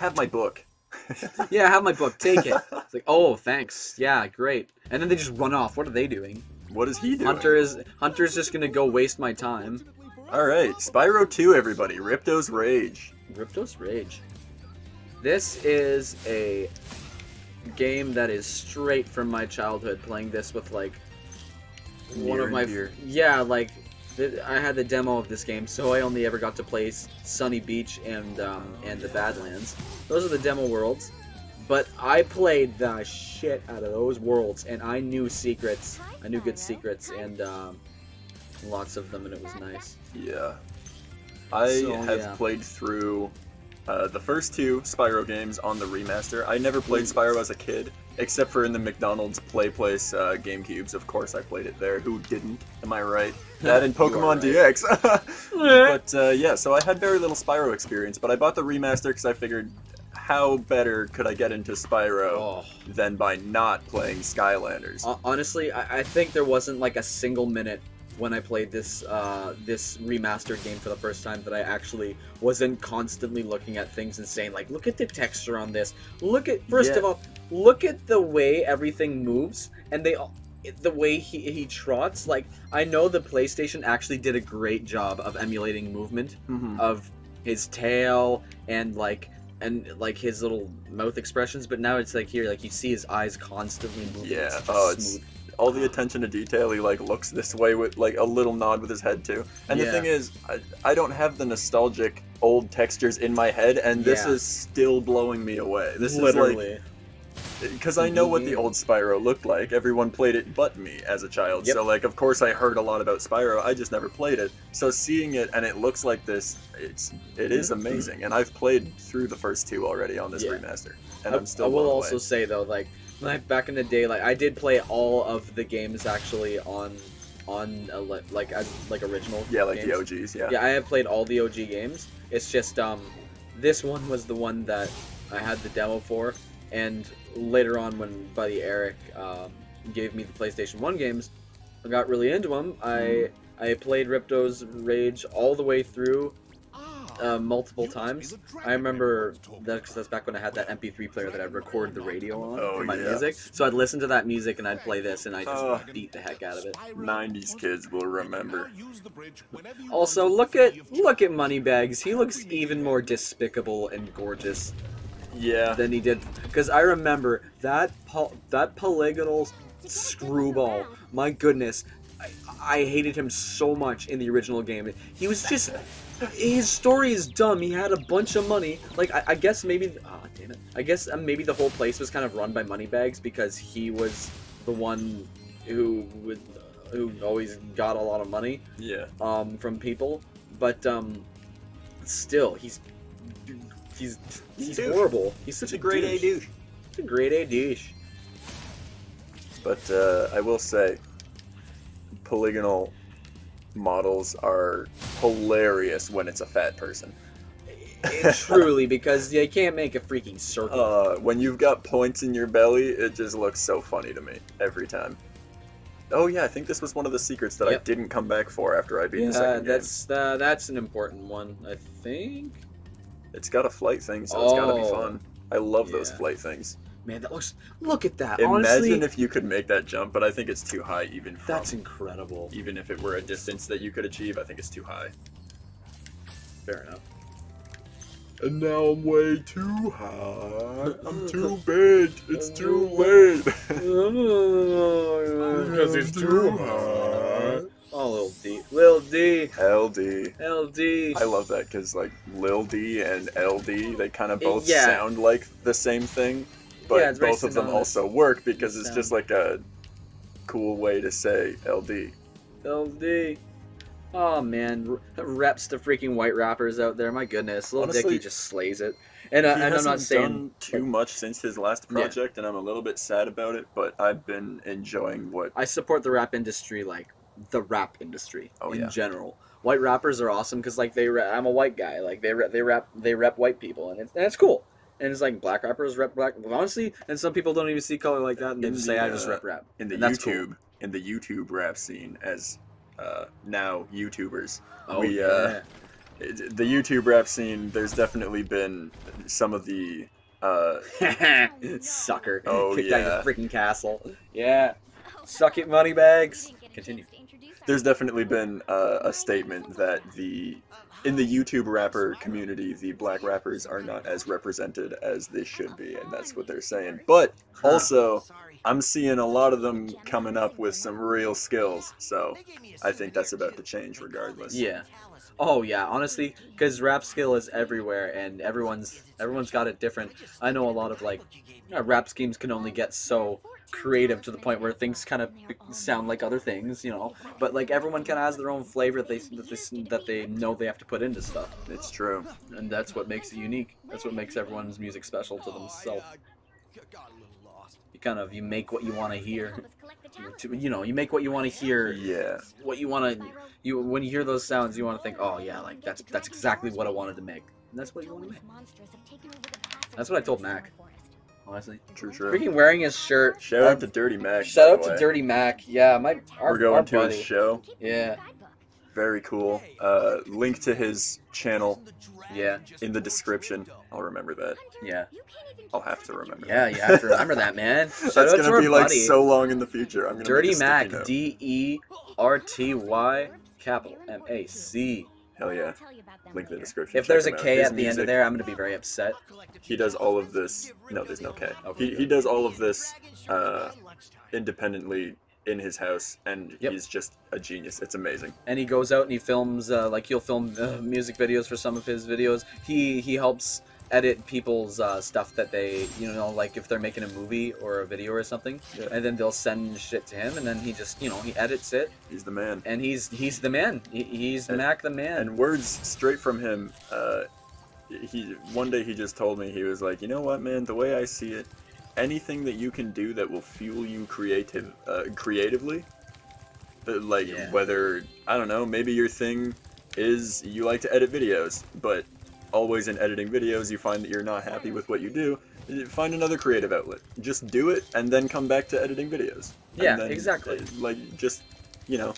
have my book. Yeah, have my book. Take it. It's like, oh, thanks. Yeah, great. And then they just run off. What are they doing? What is he doing? Hunter is Hunter's just gonna go waste my time. All right, Spyro 2, everybody. Ripto's Rage. Ripto's Rage. This is a game that is straight from my childhood. Playing this with like one Near of my yeah, like I had the demo of this game, so I only ever got to play Sunny Beach and um, and the Badlands. Those are the demo worlds. But I played the shit out of those worlds, and I knew secrets. I knew good secrets, and um, lots of them, and it was nice. Yeah. I So, have yeah. played through uh, the first two Spyro games on the remaster. I never played. Spyro as a kid, except for in the McDonald's Play Place uh, GameCubes. Of course, I played it there. Who didn't? Am I right? That and Pokemon right. DX. but uh, yeah, so I had very little Spyro experience, but I bought the remaster because I figured how better could I get into Spyro Oh. than by not playing Skylanders? Honestly, I, I think there wasn't like a single minute when I played this uh, this remastered game for the first time that I actually wasn't constantly looking at things and saying like, look at the texture on this. Look at first Yeah. of all, look at the way everything moves and they all the way he, he trots like i know the playstation actually did a great job of emulating movement Mhm. of his tail and like and like his little mouth expressions but now it's like here like you see his eyes constantly moving Yeah, it's oh, it's- smooth. All the attention to detail he like looks this way with like a little nod with his head too and the thing is I, I don't have the nostalgic old textures in my head and this Yeah. is still blowing me away this literally is like because i know what the Mhm. old spyro looked like everyone played it but me as a child Yep. so like of course i heard a lot about spyro i just never played it so seeing it and it looks like this it's it is amazing and i've played through the first two already on this Mm-hmm. Yeah. remaster and I, i'm still I will also away. say though like like back in the day like i did play all of the games actually on on uh, like as like original yeah like games. the og's yeah. Yeah i have played all the og games. It's just um this one was the one that i had the demo for. And later on when buddy eric um, gave me the playstation 1 games i got really into them i i played ripto's rage all the way through uh, multiple times. I remember that 'cause that's back when I had that MP3 player that I'd record the radio on Oh, for my yeah. music. So I'd listen to that music and I'd play this and I just Oh. beat the heck out of it. 90s kids will remember Also, look at look at Moneybags. He looks even more despicable and gorgeous yeah than he did because I remember that pol- that polygonal screwball. My goodness, I, I hated him so much in the original game. He was just his story is dumb. He had a bunch of money. Like I, I guess maybe ah damn it. I guess uh, maybe the whole place was kind of run by Moneybags because he was the one who would who always got a lot of money yeah um, from people, but um, still, he's he's he's douche. horrible. He's such Such a a grade A douche. douche. He's a great A douche. But uh, I will say, polygonal models are hilarious when it's a fat person. Truly, because they can't make a freaking circle. Uh, when you've got points in your belly, it just looks so funny to me every time. Oh yeah, I think this was one of the secrets that Yep. I didn't come back for after I beat the yeah, second game. that's uh, that's an important one, I think. It's got a flight thing, so it's gotta be Oh. fun. I love those flight things. Man, that looks. Look at that. Imagine Honestly, if you could make that jump, but I think it's too high even from that's incredible. even if it were a distance that you could achieve, I think it's too high. Fair enough. And now I'm way too high. I'm too big. It's too late. Because it's too high. Oh, Lil D. Lil D. LD. LD. I love that because like Lil D and LD, they kind of both Yeah. sound like the same thing, but Yeah, both of them also work because it's just like a cool way to say LD. LD. Oh man, R- reps to freaking white rappers out there. My goodness, Honestly, Dicky just slays it. And, uh, and I'm hasn't not saying done too much since his last Yeah. project, and I'm a little bit sad about it. But I've been enjoying what. I support the rap industry, like the rap industry Oh, in yeah. general. White rappers are awesome because like they, ra- I'm a white guy, like they, ra- they rap, they rep white people, and it's, and it's cool. And it's like black rappers rep black, honestly, and some people don't even see color like that, and they In just the, say I just uh, rep rap. in the And that's cool. YouTube in the YouTube rap scene as uh, now YouTubers. Oh we, yeah. uh, the YouTube rap scene, there's definitely been some of the uh, Sucker. Oh, Kicked out yeah. your freaking castle. Yeah. Suck it, Moneybags. Continue. There's definitely been a statement that the in the YouTube rapper community, the black rappers are not as represented as they should be, and that's what they're saying. But also, I'm seeing a lot of them coming up with some real skills, so I think that's about to change regardless. Yeah. Oh yeah, honestly, because rap skill is everywhere, and everyone's everyone's got it different. I know a lot of like rap schemes can only get so creative to the point where things kind of sound like other things, you know. But like everyone kind of has their own flavor that they that they that they know they have to put into stuff, It's true. and that's what makes it unique. That's what makes everyone's music special to themselves. You kind of you make what you want to hear. You know, you make what you want to hear. Yeah. What you want to you when you hear those sounds, you want to think, oh yeah, like that's that's exactly what I wanted to make. And that's what you want to make. That's what I told Mac. Honestly, True, true. freaking wearing his shirt. Shout Our- out to Derty Mac. Shout out to. Derty Mac. Yeah, my our, We're going our to buddy. his show. Yeah. Very cool. Uh, link to his channel Yeah, in the description. I'll remember that. yeah, I'll have to remember. yeah. You have to remember that, man. Shout That's out to gonna our be like buddy. so long in the future. I'm gonna Dirty make a sticky Mac. D E R T Y capital M A C. Hell yeah. Link in the description. If there's a Check him out. His at the end of there, I'm gonna be very upset. He does all of this. No, there's no K. Okay, He, he does all of this uh, independently in his house, and Yep. he's just a genius. It's amazing. and he goes out and he films uh, like he'll film uh, music videos for some of his videos he he helps edit people's uh, stuff that they you know like if they're making a movie or a video or something Yeah. and then they'll send shit to him and then he just you know he edits it He's the man. and he's he's the man he, he's And- mac the man And words straight from him. Uh, he one day he just told me he was like, you know what, man? The way I see it, anything that you can do that will fuel you creative, uh, creatively, uh, like Yeah. whether I don't know, maybe your thing is you like to edit videos, but always in editing videos you find that you're not happy with what you do. Find another creative outlet. Just do it, and then come back to editing videos. Yeah, then, exactly. uh, Like just, you know,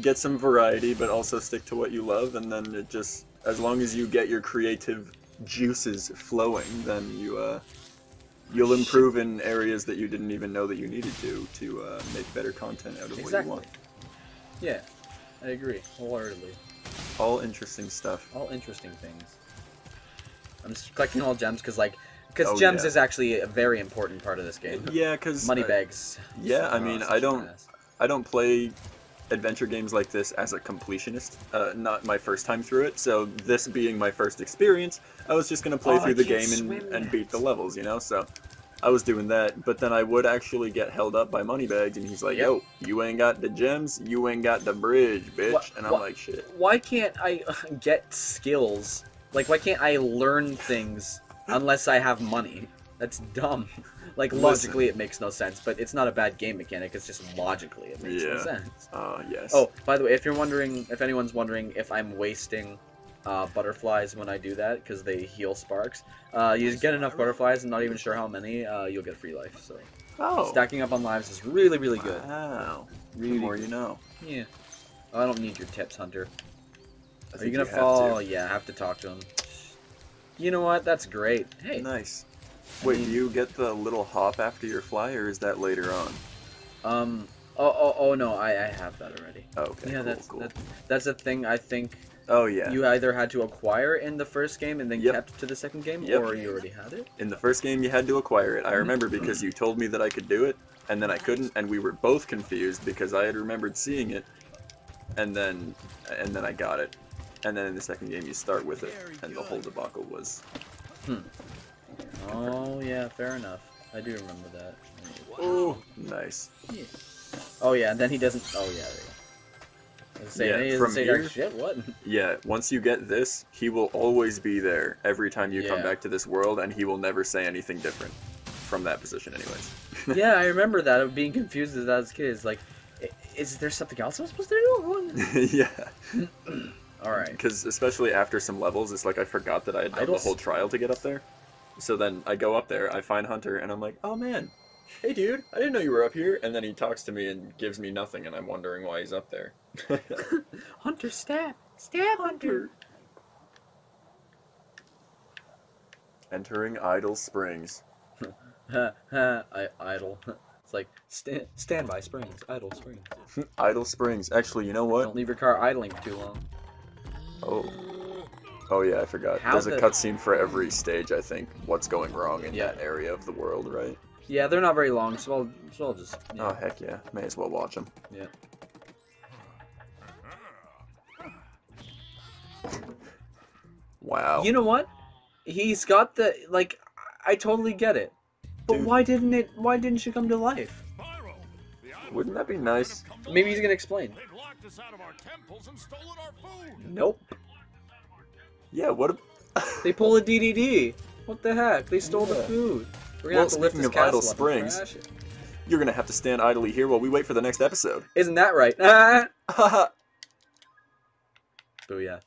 get some variety, but also stick to what you love, and then it just as long as you get your creative juices flowing, then you uh, you'll improve in areas that you didn't even know that you needed to to uh, make better content out of what you want. yeah i agree wholeheartedly All interesting stuff. all interesting things i'm just collecting all gems because like because Oh, gems yeah. is actually a very important part of this game Yeah, because money bags Yeah, I Oh, mean, I don't, ass. I don't play adventure games like this as a completionist. Uh, not my first time through it, so this being my first experience, I was just gonna play Oh, I through the game and, and beat the levels, you know. So I was doing that, but then I would actually get held up by Moneybags, and he's like, Yep. "Yo, you ain't got the gems, you ain't got the bridge, bitch," What- and I'm like, "Shit." why can't I get skills? Like, why can't I learn things unless I have money? That's dumb. Like, Listen. logically, it makes no sense, but it's not a bad game mechanic, it's just logically, it makes no Yeah. sense. Uh, yes. Oh, by the way, if you're wondering, if anyone's wondering if I'm wasting uh, butterflies when I do that, because they heal sparks, uh, you get enough butterflies, I'm not even sure how many, uh, you'll get free life, so. oh, Stacking up on lives is really, really good. Wow. The Really more good. you know. Yeah. I don't need your tips, Hunter. I Are you gonna have fall? to. Yeah, I have to talk to him. You know what? That's great. Hey, Nice. I Wait, mean- do you get the little hop after your fly, or is that later on? um, oh, oh, oh no, I, I have that already. Oh, okay. yeah, cool, that's cool. that, that's a thing. I think Oh yeah. you either had to acquire in the first game and then Yep. kept to the second game, Yep. or you already had it. In the first game, you had to acquire it. I remember because you told me that I could do it, and then I couldn't, and we were both confused because I had remembered seeing it, and then and then I got it, and then in the second game you start with it, and the whole debacle was. Hmm. Oh yeah, fair enough. I do remember that. Oh, nice. Oh yeah, and then he doesn't. Oh yeah. There you go. I saying, Yeah, he from say here- shit. What? Yeah, once you get this, he will always be there every time you come back to this world, and he will never say anything different from that position, anyways. yeah, I remember that of being confused as as kids. Like, is there something else I'm supposed to do? yeah, All right. because especially after some levels, it's like I forgot that I had done the whole trial to get up there. So then I go up there, I find Hunter, and I'm like, oh man, hey dude, I didn't know you were up here. And then he talks to me and gives me nothing, and I'm wondering why he's up there. Hunter, stab, stab Hunter. Entering Idol Springs. I idle. It's like stand standby springs, idle springs. Idle Springs. Actually, you know what? Don't leave your car idling for too long. Oh. Oh yeah, I forgot. How There's a cutscene for every stage, I think. What's going wrong in Yeah. that area of the world, right? Yeah, they're not very long, so I'll, so I'll just. Yeah. Oh heck yeah, may as well watch them. Yeah. Wow. You know what? He's got the like. I totally get it. But Dude. why didn't it? Why didn't she come to life? Pyro, the island Wouldn't that be nice? Maybe he's gonna explain. They've locked us out of our temples and stolen our food. Nope. Yeah. What? A... They pull a DDD. What the heck? They stole the food. We're gonna Well, have to lift this of Idle castle up and Springs- You're gonna have to stand idly here while we wait for the next episode. Isn't that right? Ah! Haha. Booyah.